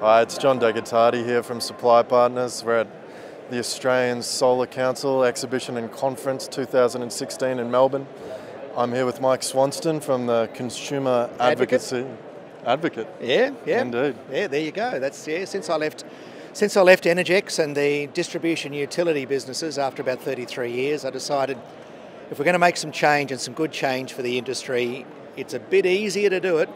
Hi, it's John Degatati here from Supply Partners. We're at the Australian Solar Council Exhibition and Conference 2016 in Melbourne. I'm here with Mike Swanston from the Consumer Advocacy Advocate. Yeah, yeah, indeed. Yeah, there you go. That's yeah. Since I left, since I left Energex and the distribution utility businesses after about 33 years, I decided if we're going to make some change and some good change for the industry, it's a bit easier to do it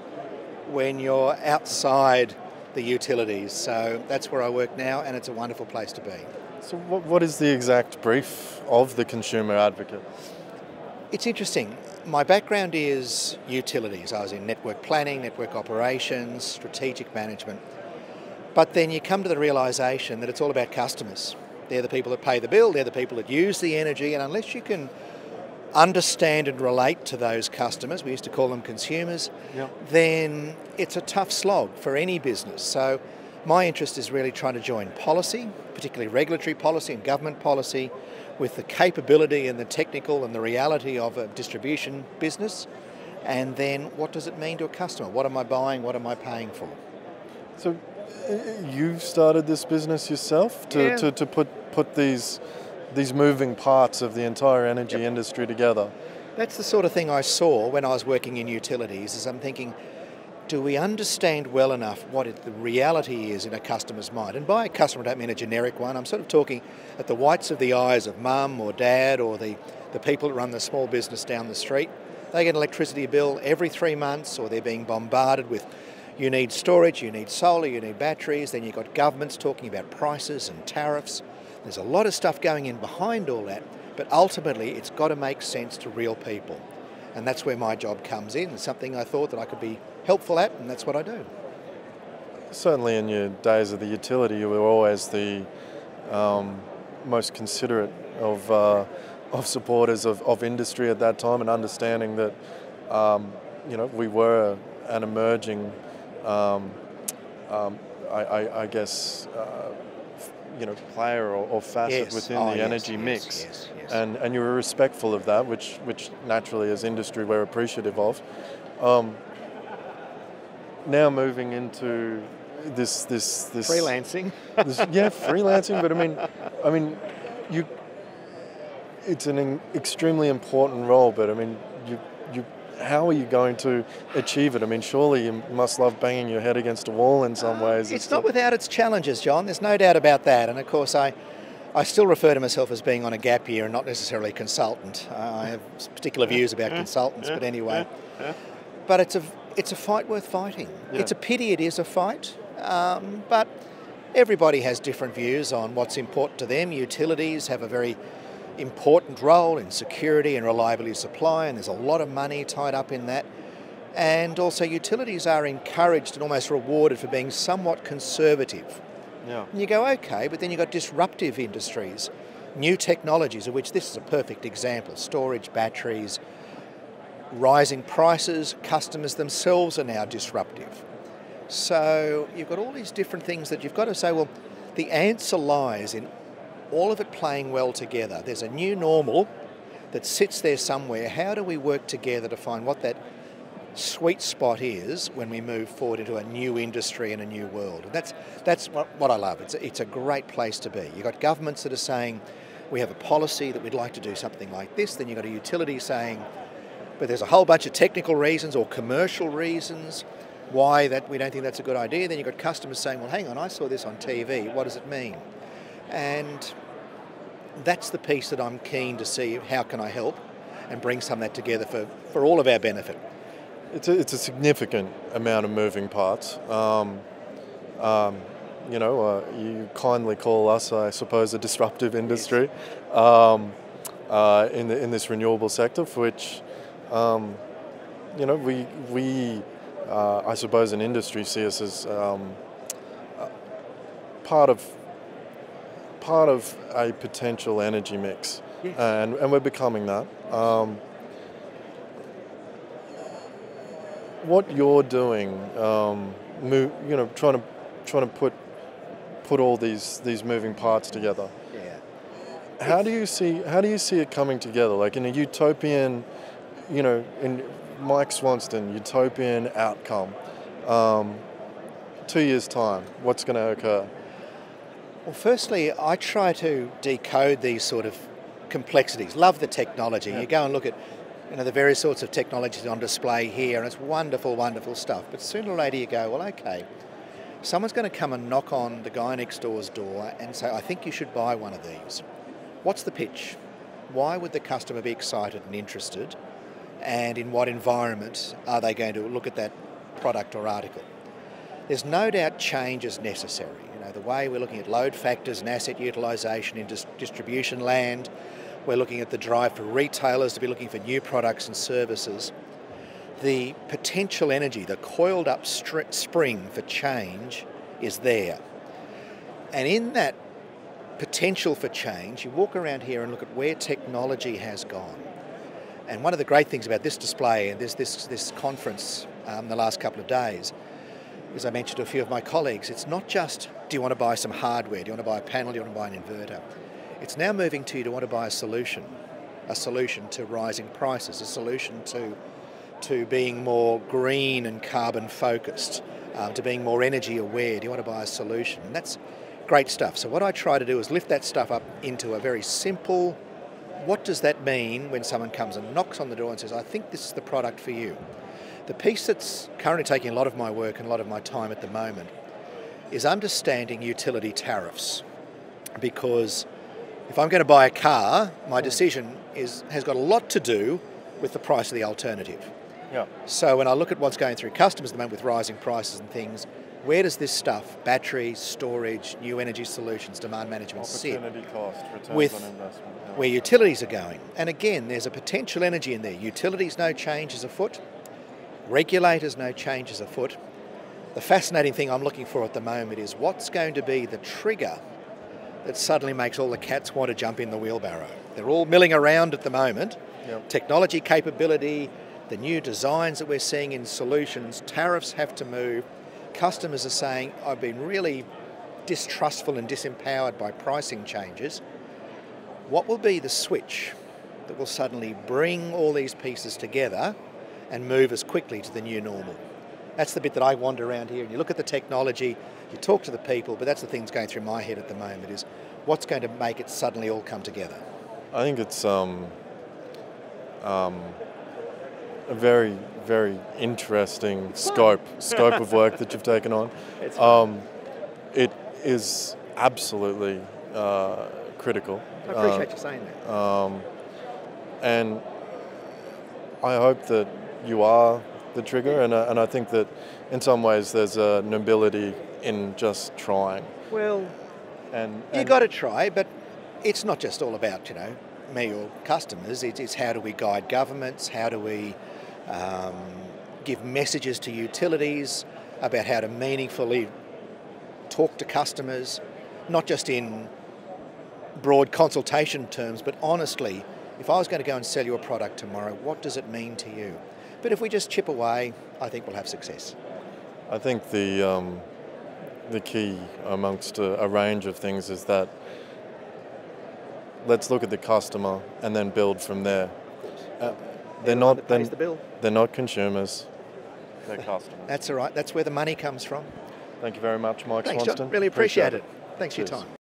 when you're outside the utilities. So that's where I work now, and it's a wonderful place to be. So, what, what is the exact brief of the consumer advocate? It's interesting. My background is utilities. I was in network planning, network operations, strategic management. But then you come to the realization that it's all about customers. They're the people that pay the bill, they're the people that use the energy, and unless you can understand and relate to those customers, we used to call them consumers, yep. then it's a tough slog for any business. So my interest is really trying to join policy, particularly regulatory policy and government policy, with the capability and the technical and the reality of a distribution business. And then what does it mean to a customer? What am I buying? What am I paying for? So uh, you've started this business yourself to, yeah. to, to put, put these these moving parts of the entire energy yep. industry together. That's the sort of thing I saw when I was working in utilities. Is I'm thinking, do we understand well enough what it, the reality is in a customer's mind? And by a customer, I don't mean a generic one. I'm sort of talking at the whites of the eyes of mum or dad or the, the people that run the small business down the street. They get an electricity bill every three months, or they're being bombarded with you need storage, you need solar, you need batteries. Then you've got governments talking about prices and tariffs. There's a lot of stuff going in behind all that, but ultimately it's got to make sense to real people. And that's where my job comes in. It's something I thought that I could be helpful at, and that's what I do. Certainly, in your days of the utility, you were always the um, most considerate of, uh, of supporters of, of industry at that time, and understanding that um, you know we were an emerging, um, um I, I, I, guess. Uh, you know player or, or facet yes. within oh, the yes, energy yes, mix, and and you were respectful of that, which which naturally as industry we're appreciative of. Um, now moving into this this this freelancing, this, yeah, freelancing. But I mean, I mean, you. It's an extremely important role, but I mean, you you how are you going to achieve it? I mean, surely you must love banging your head against a wall in some ways. It's, it's not without its challenges, John. There's no doubt about that. And of course, I, I still refer to myself as being on a gap year and not necessarily a consultant. I have particular views about consultants, but anyway. But it's a, it's a fight worth fighting. Yeah. It's a pity it is a fight, um, but everybody has different views on what's important to them. Utilities have a very important role in security and reliability of supply, and there's a lot of money tied up in that. And also, utilities are encouraged and almost rewarded for being somewhat conservative. Yeah. And you go, okay, but then you've got disruptive industries, new technologies, of which this is a perfect example storage, batteries, rising prices, customers themselves are now disruptive. So you've got all these different things that you've got to say, well, the answer lies in all of it playing well together. There's a new normal that sits there somewhere. How do we work together to find what that sweet spot is when we move forward into a new industry and a new world? And that's that's what, what I love. It's a, it's a great place to be. You've got governments that are saying we have a policy that we'd like to do something like this. Then you've got a utility saying, but there's a whole bunch of technical reasons or commercial reasons why that we don't think that's a good idea. Then you've got customers saying, well, hang on, I saw this on TV. What does it mean? And that's the piece that I'm keen to see how can I help and bring some of that together for, for all of our benefit. It's a, it's a significant amount of moving parts. Um, um, you know, uh, you kindly call us, I suppose, a disruptive industry um, uh, in, the, in this renewable sector, for which, um, you know, we, we uh, I suppose, an industry see us as um, part of part of a potential energy mix, yes. and, and we're becoming that. Um, what you're doing, um, move, you know, trying to trying to put put all these these moving parts together. Yeah. How it's, do you see how do you see it coming together? Like in a utopian, you know, in Mike Swanston, utopian outcome. Um, two years' time, what's going to occur? Well, firstly, I try to decode these sort of complexities. Love the technology. Yeah. You go and look at you know, the various sorts of technologies on display here, and it's wonderful, wonderful stuff. But sooner or later you go, well, okay, someone's going to come and knock on the guy next door's door and say, I think you should buy one of these. What's the pitch? Why would the customer be excited and interested? And in what environment are they going to look at that product or article? There's no doubt change is necessary. Know, the way we're looking at load factors and asset utilisation in dis- distribution land, we're looking at the drive for retailers to be looking for new products and services. The potential energy, the coiled up spring for change is there. And in that potential for change, you walk around here and look at where technology has gone. And one of the great things about this display and this, this, this conference um, the last couple of days, as I mentioned to a few of my colleagues, it's not just do you want to buy some hardware, do you want to buy a panel, do you want to buy an inverter. It's now moving to do you want to buy a solution, a solution to rising prices, a solution to, to being more green and carbon focused, um, to being more energy aware. Do you want to buy a solution? And that's great stuff. So what I try to do is lift that stuff up into a very simple, what does that mean when someone comes and knocks on the door and says, I think this is the product for you? The piece that's currently taking a lot of my work and a lot of my time at the moment is understanding utility tariffs. Because if I'm going to buy a car, my hmm. decision is, has got a lot to do with the price of the alternative. Yeah. So when I look at what's going through customers at the moment with rising prices and things, where does this stuff, batteries, storage, new energy solutions, demand management Opportunity sit cost, with on investment. Yeah. where utilities are going? And again, there's a potential energy in there. Utilities, no changes afoot. Regulators, no changes afoot. The fascinating thing I'm looking for at the moment is what's going to be the trigger that suddenly makes all the cats want to jump in the wheelbarrow. They're all milling around at the moment. Yep. Technology capability, the new designs that we're seeing in solutions, tariffs have to move customers are saying, I've been really distrustful and disempowered by pricing changes. What will be the switch that will suddenly bring all these pieces together and move us quickly to the new normal? That's the bit that I wander around here and you look at the technology, you talk to the people, but that's the thing that's going through my head at the moment is what's going to make it suddenly all come together? I think it's um, um, a very, very interesting scope scope of work that you've taken on. Um, it is absolutely uh, critical. I appreciate uh, you saying that. Um, and I hope that you are the trigger, and, uh, and I think that in some ways there's a nobility in just trying. Well, and, and you got to try, but it's not just all about you know me or customers. It's, it's how do we guide governments? How do we um, give messages to utilities about how to meaningfully talk to customers, not just in broad consultation terms, but honestly, if I was going to go and sell you a product tomorrow, what does it mean to you? But if we just chip away, I think we'll have success. I think the um, the key amongst a, a range of things is that let's look at the customer and then build from there. Uh, they're not they're, the they're not consumers. They're customers. That's all right. That's where the money comes from. Thank you very much, Mike Thanks, Swanston. John. Really appreciate, appreciate it. it. Thanks Cheers. for your time.